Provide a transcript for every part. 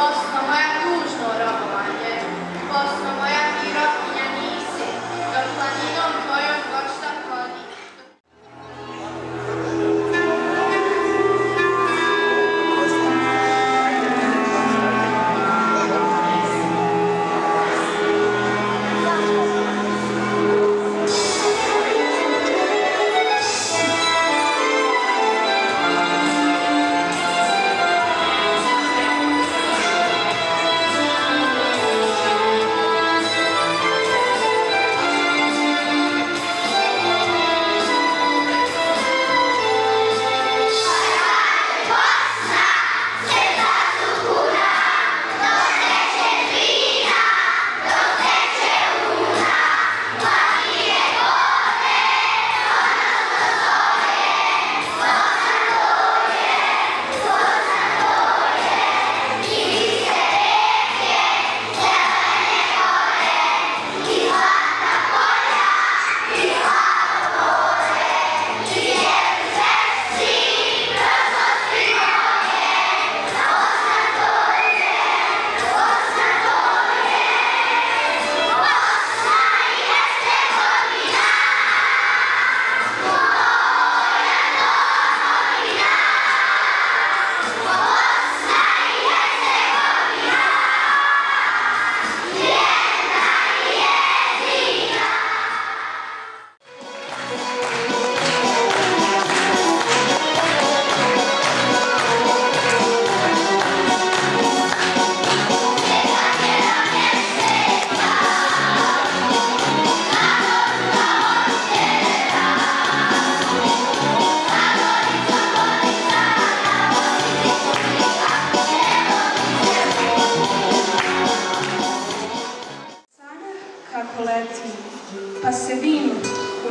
Dios.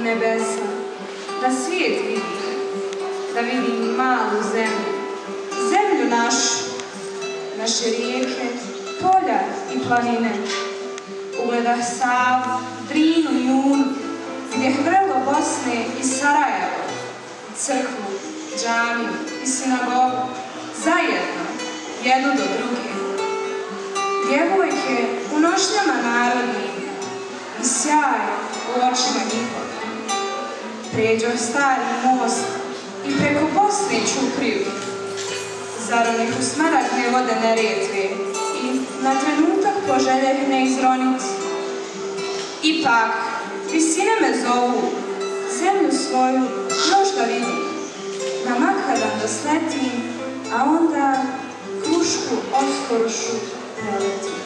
Nebesa, da svijet vidi, da vidim malu zemlju, zemlju našu, naše rijeke, polja i planine. Ugleda Savu, Drinu i Unu, gdje vrelo Bosne i Sarajevo, crkvu, džamiju i sinagogu, zajedno, jednu do druge. Djevojke u nošnjama narodnim i sjaj u očima njihovim. Pređo stari most i preko Bosne čupriju. Zaronih u smaragdne vode Neretve i na trenutak poželjeh ne izroniti. Ipak, visine me zovu, zemlju svoju još da vidim. Na makaran da sletim, a onda krušku oskorušu preletim. Bosna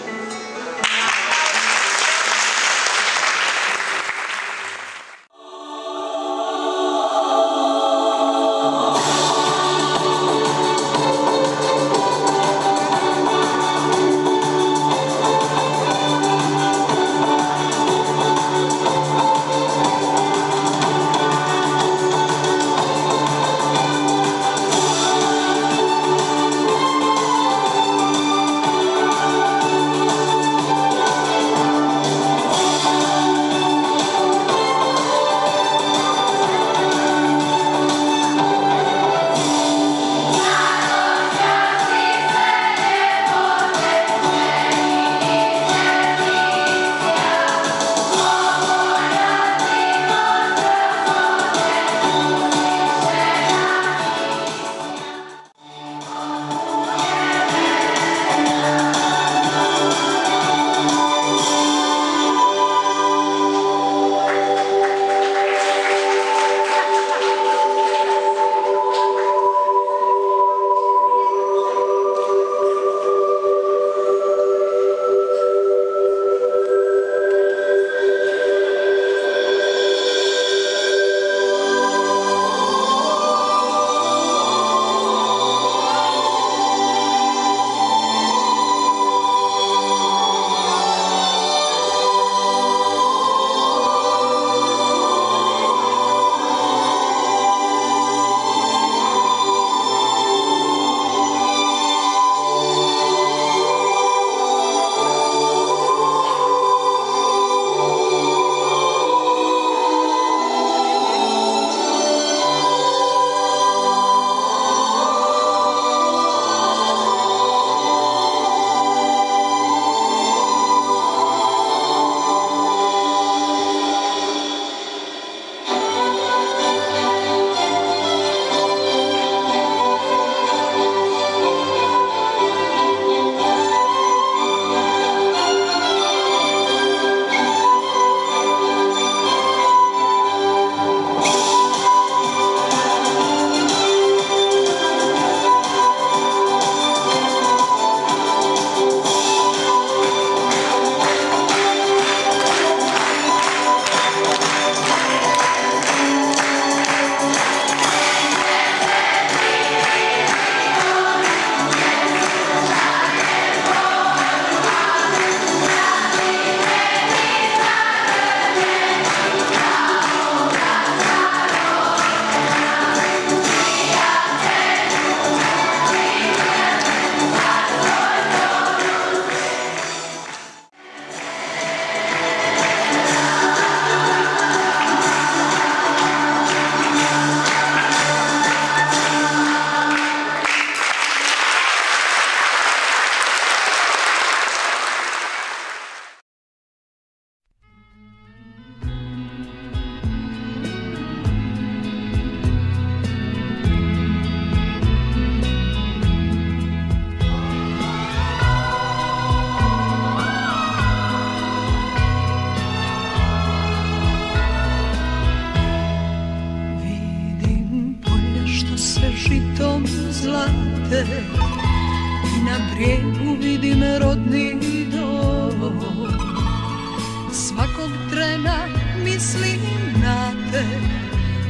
na te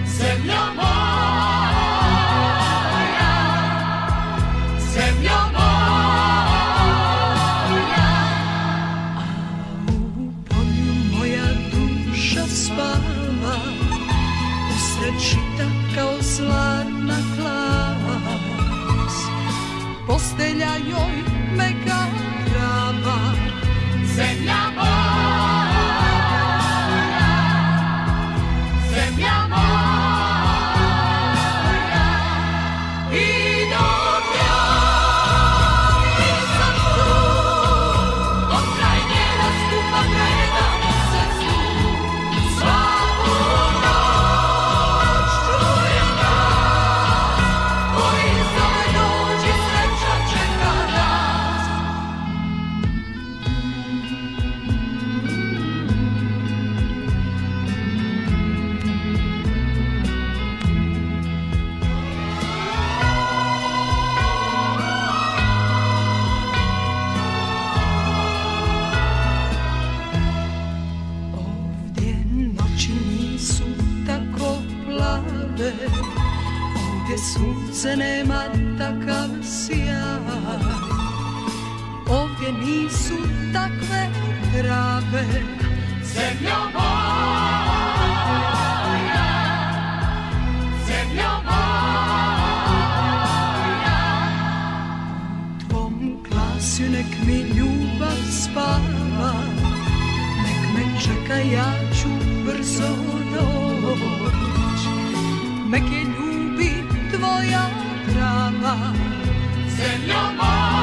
Zemlja moja. Zemlja moja. A u polju moja duša spava Usred žita Ovdje sunce nema takav sjaj Ovdje nisu takve trave Zemlja moja Zemlja moja U tvom glasu nek mi ljubav spava Nek me čeka, ja ću brzo doć Nek moja prava Zemlja moja.